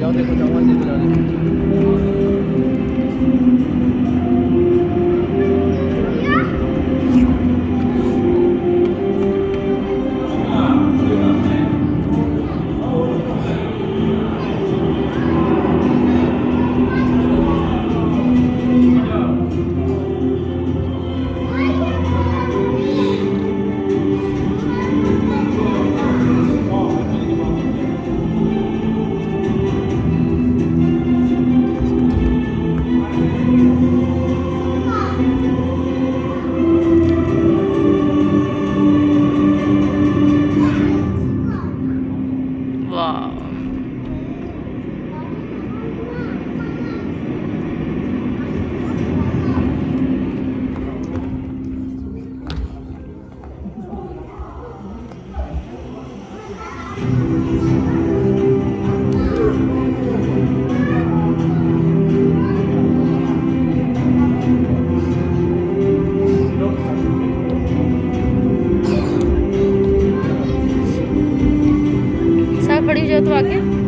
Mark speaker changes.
Speaker 1: Ya os dejo.
Speaker 2: 宝宝 पड़ी जो तो आगे?